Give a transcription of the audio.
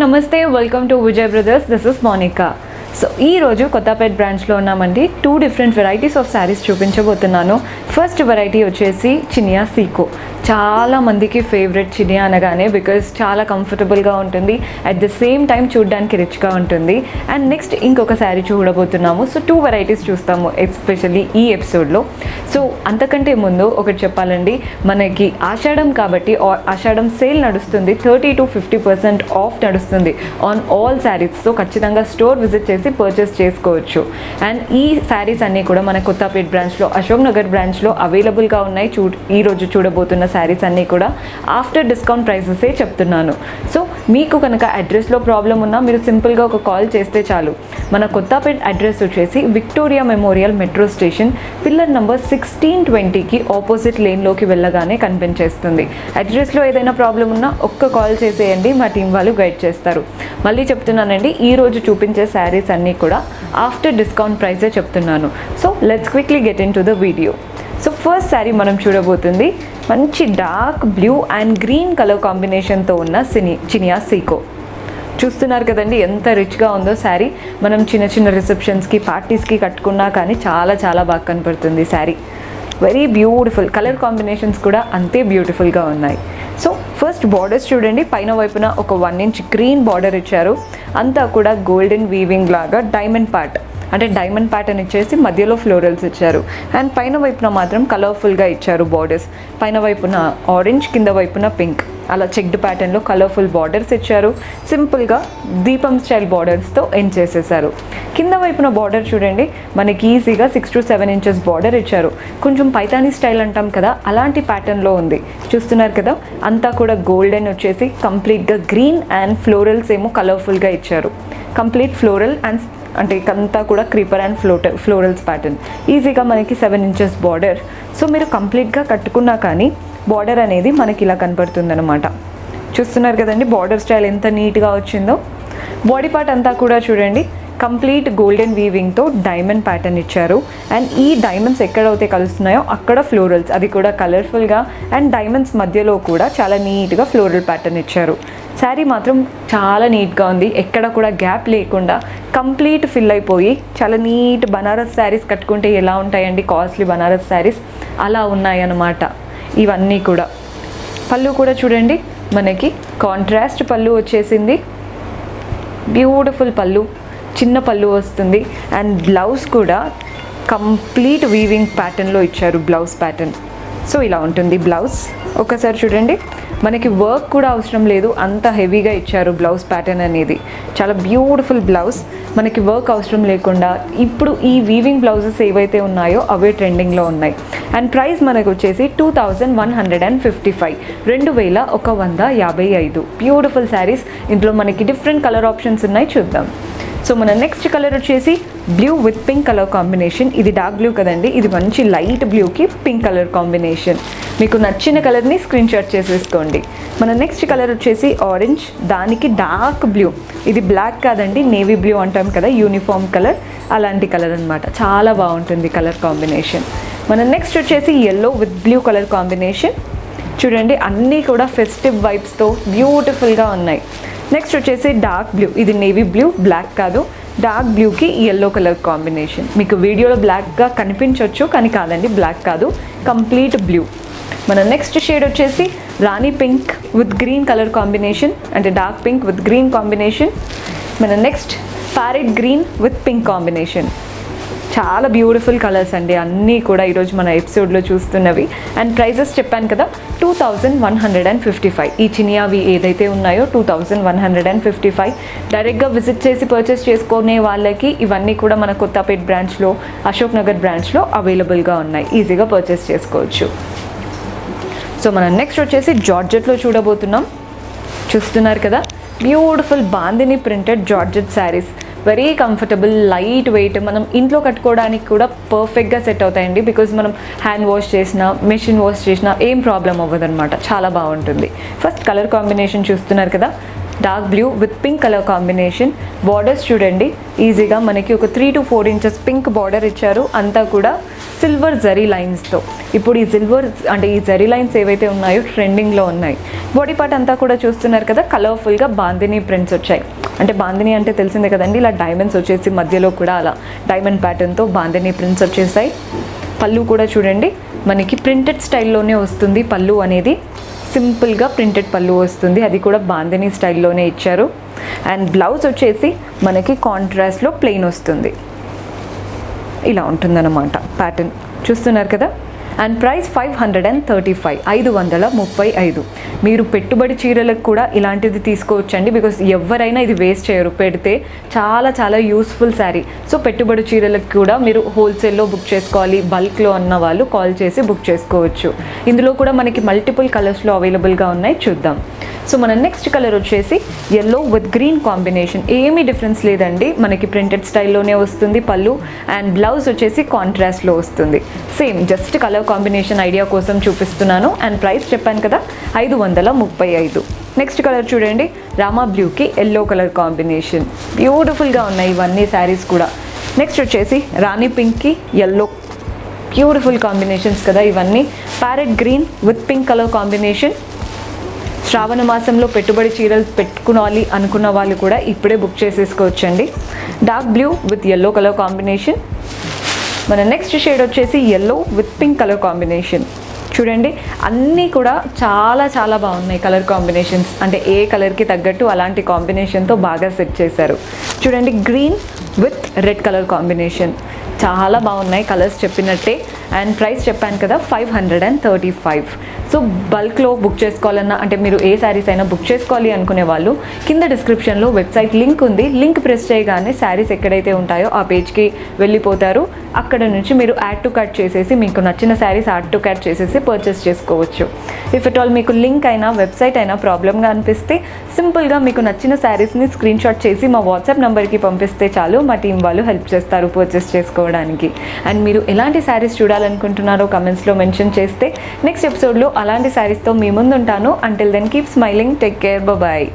నమస్తే welcome to Vijay brothers this is Monica so ఈ రోజు కొత్తపేట్ బ్రాంచ్లో ఉన్నామండి. Two different varieties of saris చూపించబోతున్నాను. ఫస్ట్ వెరైటీ వచ్చేసి చినియా సీకో. చాలా మందికి ఫేవరెట్ చినియా అనగానే బికాజ్ చాలా కంఫర్టబుల్గా ఉంటుంది. అట్ ద సేమ్ టైం చూడడానికి రిచ్గా ఉంటుంది. అండ్ నెక్స్ట్ ఇంకొక శారీ చూడబోతున్నాము. సో టూ వెరైటీస్ చూస్తాము ఎస్పెషల్లీ ఈ ఎపిసోడ్లో సో అంతకంటే ముందు ఒకటి చెప్పాలండి. మనకి ఆషాఢం కాబట్టి ఆషాఢం సేల్ నడుస్తుంది. Thirty to fifty percent off నడుస్తుంది. ఆన్ ఆల్ శారీస్ సో ఖచ్చితంగా స్టోర్ విజిట్ చేసి పర్చేస్ చేసుకోవచ్చు. అండ్ ఈ శారీస్ అన్నీ కూడా మన కొత్తపేట్ బ్రాంచ్లో అశోక్ నగర్ బ్రాంచ్ రేంజ్లో అవైలబుల్గా ఉన్నాయి. చూ ఈ రోజు చూడబోతున్న శారీస్ అన్నీ కూడా ఆఫ్టర్ డిస్కౌంట్ ప్రైసెసే చెప్తున్నాను. సో మీకు కనుక అడ్రస్లో ప్రాబ్లం ఉన్నా మీరు సింపుల్గా ఒక కాల్ చేస్తే చాలు. మన కొత్తపేట అడ్రస్ వచ్చేసి Victoria Memorial metro station pillar number sixteen ట్వంటీకి ఆపోజిట్ లేన్లోకి వెళ్ళగానే కనిపించేస్తుంది. అడ్రస్లో ఏదైనా ప్రాబ్లం ఉన్నా ఒక్క కాల్ చేసేయండి. మా టీం వాళ్ళు గైడ్ చేస్తారు. మళ్ళీ చెప్తున్నానండి ఈ రోజు చూపించే శారీస్ అన్నీ కూడా ఆఫ్టర్ డిస్కౌంట్ ప్రైసే చెప్తున్నాను. So let's quickly get into the video so first sari మనం చూడబోతుంది మంచి dark blue and green colour కాంబినేషన్తో ఉన్న సిని చినియా సీకో చూస్తున్నారు కదండి ఎంత రిచ్గా ఉందో శారీ మనం చిన్న చిన్న రిసెప్షన్స్కి పార్టీస్కి కట్టుకున్నా కానీ చాలా చాలా బాగా కనపడుతుంది sari very beautiful colour combinations కూడా అంతే బ్యూటిఫుల్గా ఉన్నాయి. సో ఫస్ట్ బార్డర్స్ చూడండి పైన వైపున ఒక వన్ ఇంచ్ గ్రీన్ బార్డర్ ఇచ్చారు. అంతా కూడా గోల్డెన్ వీవింగ్ లాగా డైమండ్ పార్ట్ అంటే డైమండ్ ప్యాటర్న్ ఇచ్చేసి మధ్యలో ఫ్లోరల్స్ ఇచ్చారు. అండ్ పైన వైపున మాత్రం కలర్ఫుల్గా ఇచ్చారు బార్డర్స్ పైన వైపున ఆరెంజ్ కింద వైపున పింక్ అలా చెక్డ్ ప్యాటర్న్లో కలర్ఫుల్ బార్డర్స్ ఇచ్చారు. సింపుల్గా దీపం స్టైల్ బార్డర్స్తో ఎండ్ చేసేసారు. కింద వైపున బార్డర్ చూడండి. మనకి ఈజీగా six to seven inches border ఇచ్చారు. కొంచెం పైతానీ స్టైల్ అంటాం కదా అలాంటి ప్యాటర్న్లో ఉంది. చూస్తున్నారు కదా అంతా కూడా గోల్డెన్ వచ్చేసి కంప్లీట్గా గ్రీన్ అండ్ ఫ్లోరల్స్ ఏమో కలర్ఫుల్గా ఇచ్చారు. కంప్లీట్ ఫ్లోరల్ అండ్ అంటే అంతా కూడా creeper and floater florals pattern ఈజీగా మనకి సెవెన్ ఇంచెస్ బార్డర్ సో మీరు కంప్లీట్గా కట్టుకున్నా కానీ బార్డర్ అనేది మనకి ఇలా కనపడుతుందనమాట చూస్తున్నారు కదండి బార్డర్ స్టైల్ ఎంత నీట్గా వచ్చిందో. బాడీ పార్ట్ అంతా కూడా చూడండి. కంప్లీట్ గోల్డెన్ వీవింగ్తో డైమండ్ ప్యాటర్న్ ఇచ్చారు. అండ్ ఈ డైమండ్స్ ఎక్కడైతే కలుస్తున్నాయో అక్కడ ఫ్లోరల్స్. అది కూడా కలర్ఫుల్గా అండ్ డైమండ్స్ మధ్యలో కూడా చాలా నీట్గా ఫ్లోరల్ ప్యాటర్న్ ఇచ్చారు. శారీ మాత్రం చాలా నీట్గా ఉంది. ఎక్కడ కూడా గ్యాప్ లేకుండా కంప్లీట్ ఫిల్ అయిపోయి చాలా నీట్ బనారస్ శారీస్ కట్టుకుంటే ఎలా ఉంటాయండి? కాస్ట్లీ బనారస్ శారీస్ అలా ఉన్నాయన్నమాట. ఇవన్నీ కూడా. పళ్ళు కూడా చూడండి. మనకి కాంట్రాస్ట్ పళ్ళు వచ్చేసింది. బ్యూటిఫుల్ పళ్ళు. చిన్న పళ్ళు వస్తుంది. అండ్ బ్లౌజ్ కూడా కంప్లీట్ వీవింగ్ ప్యాటర్న్లో ఇచ్చారు బ్లౌజ్ ప్యాటర్న్ సో ఇలా ఉంటుంది బ్లౌజ్ ఒకసారి చూడండి. మనకి వర్క్ కూడా అవసరం లేదు. అంత హెవీగా ఇచ్చారు బ్లౌజ్ ప్యాటర్న్ అనేది. చాలా బ్యూటిఫుల్ బ్లౌజ్ మనకి వర్క్ అవసరం లేకుండా ఇప్పుడు ఈ వీవింగ్ బ్లౌజెస్ ఏవైతే ఉన్నాయో అవే ట్రెండింగ్లో ఉన్నాయి. అండ్ ప్రైస్ మనకు వచ్చేసి two thousand one hundred and fifty five రెండు వేల ఒక వంద యాభై ఐదు. బ్యూటిఫుల్ శారీస్ ఇందులో మనకి డిఫరెంట్ కలర్ ఆప్షన్స్ ఉన్నాయి. చూద్దాం. సో మన నెక్స్ట్ కలర్ వచ్చేసి blue with pink colour combination ఇది డార్క్ బ్లూ కదండి. ఇది మంచి లైట్ బ్లూకి పింక్ కలర్ కాంబినేషన్ మీకు నచ్చిన కలర్ని స్క్రీన్ షాట్ చేసేసుకోండి. మన నెక్స్ట్ కలర్ వచ్చేసి ఆరెంజ్ దానికి డార్క్ బ్లూ ఇది బ్లాక్ కాదండి నేవీ బ్లూ అంటాం కదా యూనిఫామ్ కలర్ అలాంటి కలర్ అన్నమాట. చాలా బాగుంటుంది కలర్ కాంబినేషన్ మన నెక్స్ట్ వచ్చేసి yellow with blue colour combination చూడండి అన్నీ కూడా ఫెస్టివ్ వైబ్స్తో బ్యూటిఫుల్గా ఉన్నాయి. నెక్స్ట్ వచ్చేసి డార్క్ బ్లూ ఇది నేవీ బ్లూ బ్లాక్ కాదు. డార్క్ బ్లూకి ఎల్లో కలర్ కాంబినేషన్ మీకు వీడియోలో బ్లాక్గా కనిపించవచ్చు కానీ కాదండి బ్లాక్ కాదు. కంప్లీట్ బ్లూ మన నెక్స్ట్ షేడ్ వచ్చేసి rani pink with green colour combination అంటే dark pink with green combination మన next parrot green with pink combination చాలా బ్యూటిఫుల్ కలర్స్ అండి. అన్నీ కూడా ఈరోజు మన ఎపిసోడ్లో చూస్తున్నవి. అండ్ ప్రైజెస్ చెప్పాను కదా two thousand one hundred and fifty five ఈ చినియావి ఏదైతే ఉన్నాయో two thousand one hundred and fifty five డైరెక్ట్గా విజిట్ చేసి పర్చేస్ చేసుకునే వాళ్ళకి ఇవన్నీ కూడా మన కొత్తపేట్ బ్రాంచ్లో అశోక్ నగర్ బ్రాంచ్లో అవైలబుల్గా ఉన్నాయి. ఈజీగా పర్చేస్ చేసుకోవచ్చు. సో మనం నెక్స్ట్ వచ్చేసి జార్జెట్లో చూడబోతున్నాం. చూస్తున్నారు కదా? Beautiful bandhani printed georgette saris very comfortable light weight మనం ఇంట్లో కట్టుకోవడానికి కూడా పర్ఫెక్ట్గా సెట్ అవుతాయండి. బికాజ్ మనం హ్యాండ్ వాష్ చేసినా మెషిన్ వాష్ చేసినా ఏం ప్రాబ్లం అవ్వదు అనమాట చాలా బాగుంటుంది. ఫస్ట్ కలర్ కాంబినేషన్ చూస్తున్నారు కదా. Dark blue with pink colour combination. Borders చూడండి. ఈజీగా మనకి ఒక three to four inches pink border ఇచ్చారు. అంతా కూడా సిల్వర్ జరీ లైన్స్తో ఇప్పుడు ఈ సిల్వర్ అంటే ఈ జరీ లైన్స్ ఏవైతే ఉన్నాయో ట్రెండింగ్లో ఉన్నాయి. బాడీ పార్ట్ అంతా కూడా చూస్తున్నారు కదా కలర్ఫుల్గా బాందిని ప్రింట్స్ వచ్చాయి. అంటే బాందిని అంటే తెలిసిందే కదండి ఇలా డైమండ్స్ వచ్చేసి మధ్యలో కూడా అలా డైమండ్ ప్యాటర్న్తో బాందిని ప్రింట్స్ వచ్చేసాయి. పళ్ళు కూడా చూడండి మనకి ప్రింటెడ్ స్టైల్లోనే వస్తుంది పళ్ళు అనేది. సింపుల్గా ప్రింటెడ్ పళ్ళు వస్తుంది. అది కూడా బాందిని స్టైల్లోనే ఇచ్చారు. అండ్ బ్లౌజ్ వచ్చేసి మనకి కాంట్రాస్ట్లో ప్లెయిన్ వస్తుంది. ఇలా ఉంటుందన్నమాట ప్యాటర్న్. చూస్తున్నారు కదా? And price five hundred and thirty five ఐదు వందల ముప్పై ఐదు. మీరు పెట్టుబడి చీరలకు కూడా ఇలాంటిది తీసుకోవచ్చండి బికాస్ ఎవరైనా ఇది వేస్ట్ చేయరు. పెడితే చాలా చాలా యూస్ఫుల్ శారీ సో పెట్టుబడి చీరలకు కూడా మీరు హోల్సేల్లో బుక్ చేసుకోవాలి. బల్క్లో అన్న వాళ్ళు కాల్ చేసి బుక్ చేసుకోవచ్చు. ఇందులో కూడా మనకి మల్టిపుల్ కలర్స్లో అవైలబుల్గా ఉన్నాయి. చూద్దాం. సో మన నెక్స్ట్ కలర్ వచ్చేసి ఎల్లో విత్ గ్రీన్ కాంబినేషన్ ఏమీ డిఫరెన్స్ లేదండి. మనకి ప్రింటెడ్ స్టైల్లోనే వస్తుంది పళ్ళు. అండ్ బ్లౌజ్ వచ్చేసి కాంట్రాస్ట్లో వస్తుంది. Same just colour combination idea కోసం చూపిస్తున్నాను. అండ్ ప్రైస్ చెప్పాను కదా ఐదు వందల ముప్పై ఐదు. నెక్స్ట్ కలర్ చూడండి. రామా బ్లూకి ఎల్లో కలర్ కాంబినేషన్ బ్యూటిఫుల్గా ఉన్నాయి ఇవన్నీ శారీస్ కూడా. నెక్స్ట్ వచ్చేసి రాణి పింక్కి ఎల్లో బ్యూటిఫుల్ కాంబినేషన్స్ కదా ఇవన్నీ. Parrot green with pink colour combination Shravana మాసంలో పెట్టుబడి చీరలు పెట్టుకోవాలి అనుకున్న వాళ్ళు కూడా ఇప్పుడే book చేసేసుకోవచ్చండి. Dark blue with yellow colour combination మన నెక్స్ట్ షేడ్ వచ్చేసి yellow with pink colour combination చూడండి అన్నీ కూడా చాలా చాలా బాగున్నాయి కలర్ కాంబినేషన్స్ అంటే ఏ కలర్కి తగ్గట్టు అలాంటి కాంబినేషన్తో బాగా సెట్ చేశారు. చూడండి green with red colour combination చాలా బాగున్నాయి కలర్స్ చెప్పినట్టే. అండ్ ప్రైస్ చెప్పాను కదా five hundred and thirty five so బల్క్లో బుక్ చేసుకోవాలన్నా అంటే మీరు ఏ శారీస్ అయినా బుక్ చేసుకోవాలి అనుకునే వాళ్ళు కింద డిస్క్రిప్షన్లో వెబ్సైట్ లింక్ ఉంది. లింక్ ప్రెస్ చేయగానే శారీస్ ఎక్కడైతే ఉంటాయో ఆ పేజ్కి వెళ్ళిపోతారు. అక్కడ నుంచి మీరు యాడ్ టు కట్ చేసేసి మీకు నచ్చిన శారీస్ యాడ్ టు కట్ చేసేసి పర్చేస్ చేసుకోవచ్చు. ఇఫ్ ఇట్ ఆల్ మీకు లింక్ అయినా వెబ్సైట్ అయినా ప్రాబ్లమ్గా అనిపిస్తే సింపుల్గా మీకు నచ్చిన శారీస్ని స్క్రీన్ షాట్ చేసి మా వాట్సాప్ నెంబర్కి పంపిస్తే చాలు. మా టీం వాళ్ళు హెల్ప్ చేస్తారు పర్చేస్ చేసుకోవడానికి. అండ్ మీరు ఎలాంటి శారీస్ చూడాలనుకుంటున్నారో కమెంట్స్లో మెన్షన్ చేస్తే నెక్స్ట్ ఎపిసోడ్లో అలాంటి శారీస్తో మీ ముందు ఉంటాను until then keep smiling take care bye